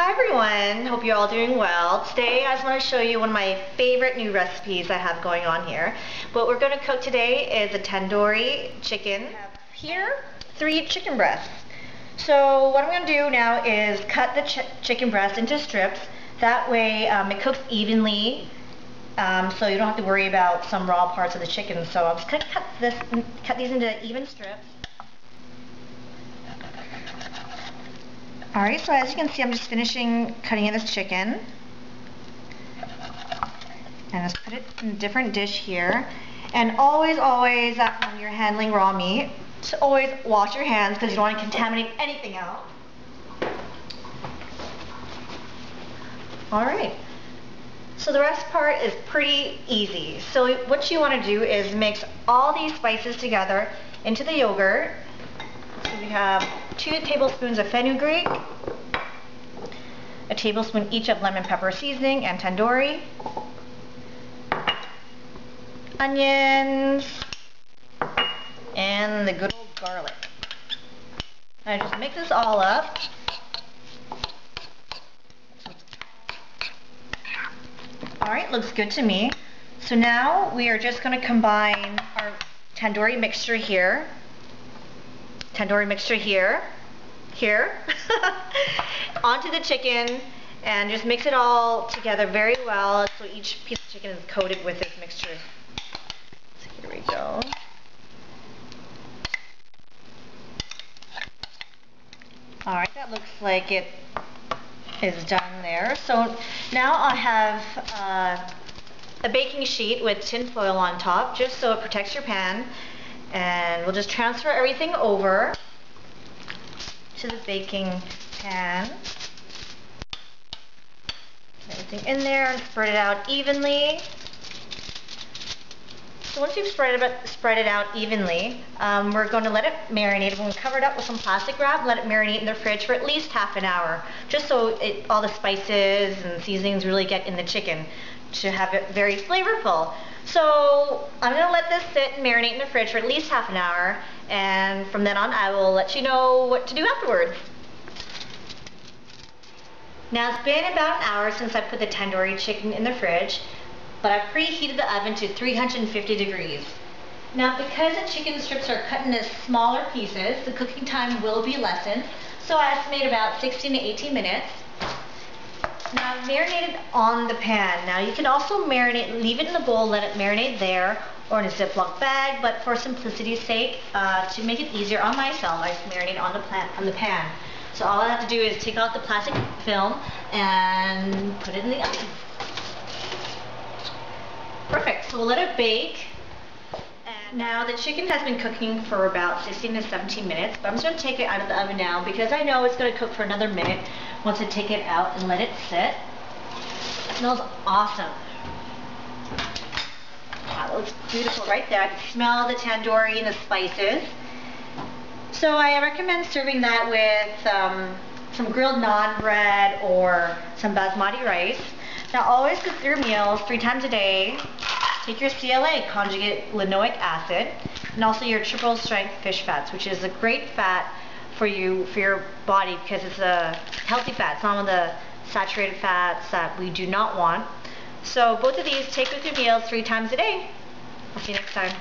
Hi everyone, hope you're all doing well. Today I just want to show you one of my favorite new recipes I have going on here. What we're going to cook today is a tandoori chicken. Here, three chicken breasts. So what I'm going to do now is cut the ch chicken breast into strips. That way um, it cooks evenly um, so you don't have to worry about some raw parts of the chicken. So I'm just going to cut, this, cut these into even strips. Alright, so as you can see, I'm just finishing cutting in this chicken. And let's put it in a different dish here. And always, always, uh, when you're handling raw meat, to always wash your hands because you don't want to contaminate anything else. Alright. So the rest part is pretty easy. So what you want to do is mix all these spices together into the yogurt. So we have two tablespoons of fenugreek, a tablespoon each of lemon pepper seasoning and tandoori, onions, and the good old garlic. I just mix this all up. Alright, looks good to me. So now we are just going to combine our tandoori mixture here tandoori mixture here, here, onto the chicken and just mix it all together very well so each piece of chicken is coated with this mixture. So here we go. Alright, that looks like it is done there. So now I have uh, a baking sheet with tin foil on top just so it protects your pan and we'll just transfer everything over to the baking pan. Put Everything in there and spread it out evenly. So once you've spread it, spread it out evenly, um, we're going to let it marinate. We're going to cover it up with some plastic wrap, let it marinate in the fridge for at least half an hour, just so it, all the spices and seasonings really get in the chicken to have it very flavorful. So I'm going to let this sit and marinate in the fridge for at least half an hour and from then on I will let you know what to do afterwards. Now it's been about an hour since I put the tandoori chicken in the fridge, but I've preheated the oven to 350 degrees. Now because the chicken strips are cut into smaller pieces, the cooking time will be lessened, so I estimate about 16 to 18 minutes. Now I've marinated on the pan. Now you can also marinate, leave it in the bowl, let it marinate there, or in a Ziploc bag, but for simplicity's sake, uh, to make it easier on myself, I marinate on the, plant, on the pan. So all I have to do is take out the plastic film and put it in the oven. Perfect, so we'll let it bake. And now the chicken has been cooking for about 16 to 17 minutes, but I'm just going to take it out of the oven now because I know it's going to cook for another minute once I take it out and let it sit. It smells awesome. Wow, looks beautiful right there. I can smell the tandoori and the spices. So I recommend serving that with um, some grilled naan bread or some basmati rice. Now always cook your meals three times a day. Take your CLA, conjugate linoleic acid, and also your triple strength fish fats, which is a great fat for you, for your body, because it's a healthy fat. It's not one of the saturated fats that we do not want. So both of these take with your meals three times a day. I'll see you next time.